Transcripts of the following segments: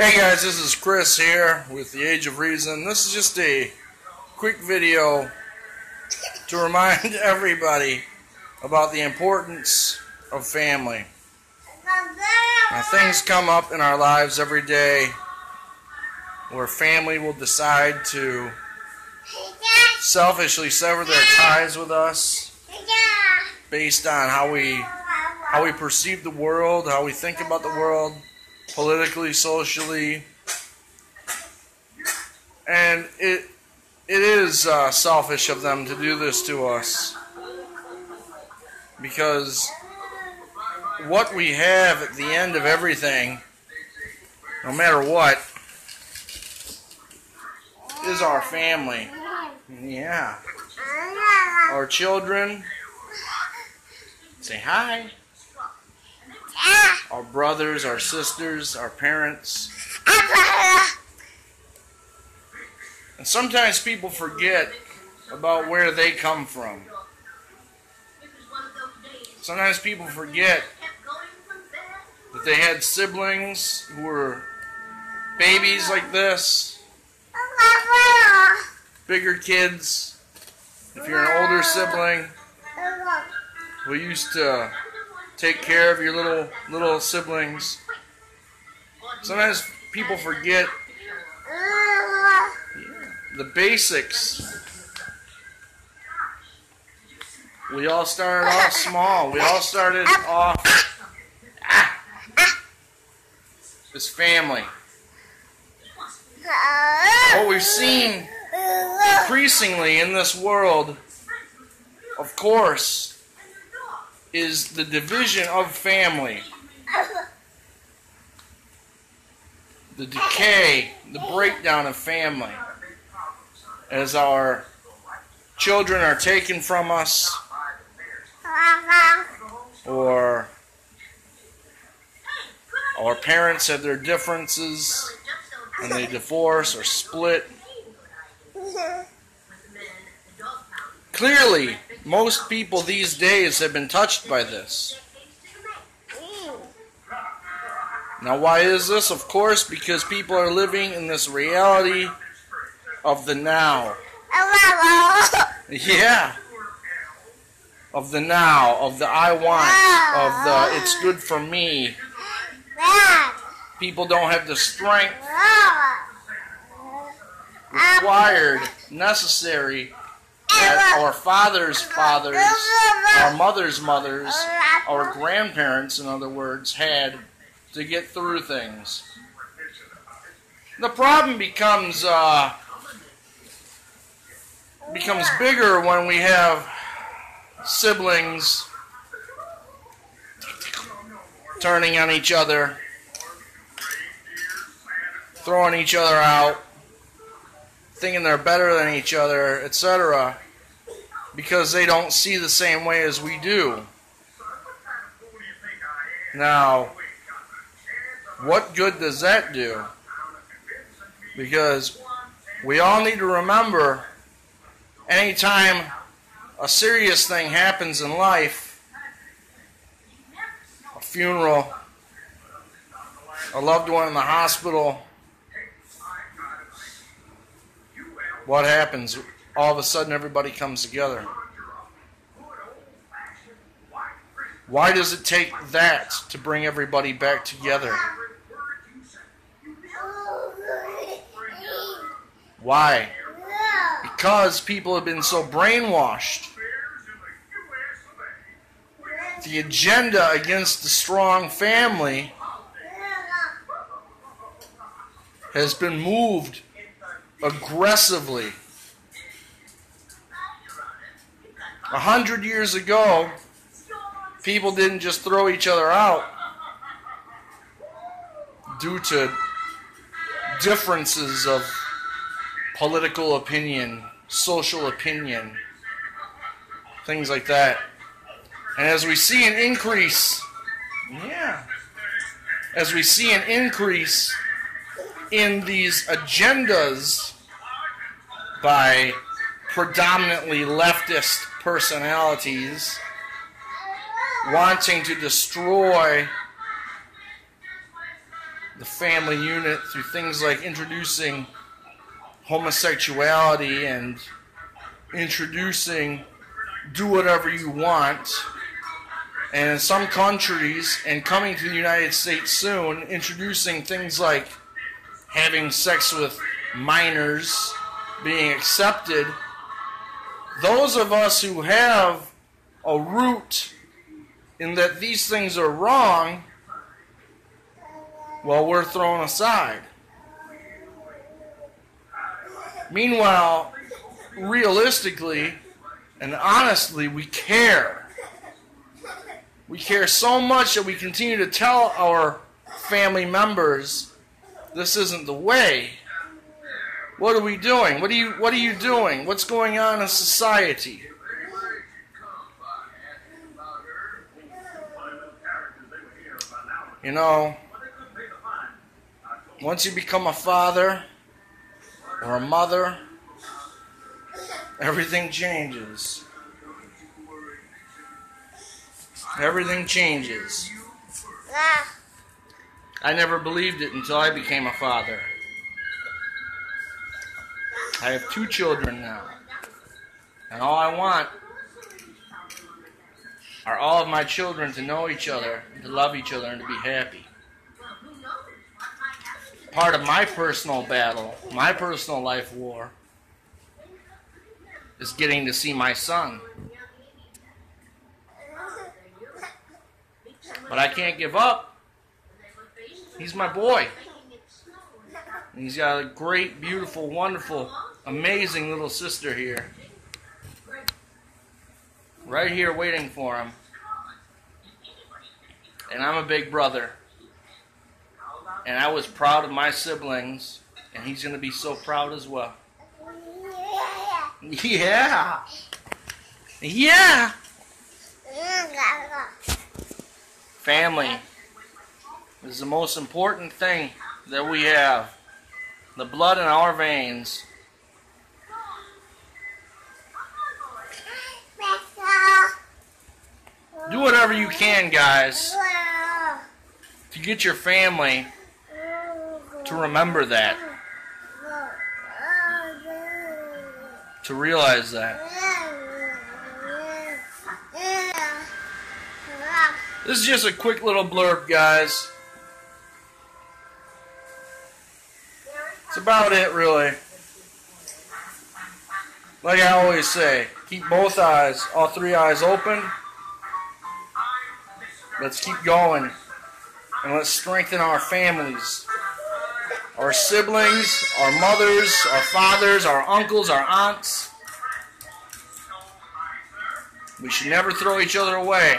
Hey guys, this is Chris here with the Age of Reason. This is just a quick video to remind everybody about the importance of family. Now, things come up in our lives every day where family will decide to selfishly sever their ties with us based on how we how we perceive the world, how we think about the world, politically, socially, and it it is uh, selfish of them to do this to us because what we have at the end of everything, no matter what, is our family. Yeah. Our children. Say hi. Our brothers, our sisters, our parents. And sometimes people forget about where they come from. Sometimes people forget that they had siblings who were babies like this, bigger kids. If you're an older sibling, who used to take care of your little little siblings. Sometimes people forget the basics. We all started off small. We all started off as family. What we've seen increasingly in this world, of course, is the division of family. The decay, the breakdown of family. As our children are taken from us, or our parents have their differences and they divorce or split. Clearly, most people these days have been touched by this. Now, why is this? Of course, because people are living in this reality of the now. Yeah. Of the now, of the I want, of the it's good for me. People don't have the strength required, necessary that our fathers' fathers, our mothers' mothers, our grandparents, in other words, had to get through things. The problem becomes uh, becomes bigger when we have siblings turning on each other, throwing each other out, thinking they're better than each other, etc., because they don't see the same way as we do. Now, what good does that do? Because we all need to remember anytime a serious thing happens in life, a funeral, a loved one in the hospital, what happens? All of a sudden, everybody comes together. Why does it take that to bring everybody back together? Why? Because people have been so brainwashed. The agenda against the strong family has been moved aggressively. A hundred years ago, people didn't just throw each other out due to differences of political opinion, social opinion, things like that. And as we see an increase, yeah, as we see an increase in these agendas by predominantly leftist personalities wanting to destroy the family unit through things like introducing homosexuality and introducing do whatever you want. And in some countries, and coming to the United States soon, introducing things like having sex with minors being accepted. Those of us who have a root in that these things are wrong, well, we're thrown aside. Meanwhile, realistically and honestly, we care. We care so much that we continue to tell our family members this isn't the way. What are we doing? What are you what are you doing? What's going on in society? You know, once you become a father or a mother, everything changes. Everything changes. Ah. I never believed it until I became a father. I have two children now. And all I want are all of my children to know each other, to love each other, and to be happy. Part of my personal battle, my personal life war, is getting to see my son. But I can't give up. He's my boy. And he's got a great, beautiful, wonderful, amazing little sister here. Right here waiting for him. And I'm a big brother. And I was proud of my siblings. And he's going to be so proud as well. Yeah. Yeah. Family is the most important thing that we have. The blood in our veins. Do whatever you can, guys, to get your family to remember that. To realize that. This is just a quick little blurb, guys. It's about it, really. Like I always say, keep both eyes, all three eyes open. Let's keep going. And let's strengthen our families. Our siblings, our mothers, our fathers, our uncles, our aunts. We should never throw each other away.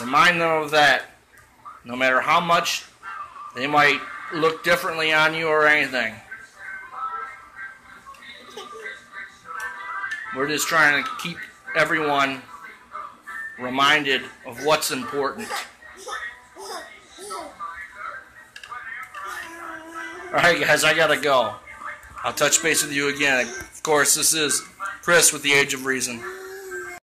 Remind them of that. No matter how much they might look differently on you or anything. We're just trying to keep everyone reminded of what's important. Alright, guys, I gotta go. I'll touch base with you again. Of course, this is Chris with the Age of Reason.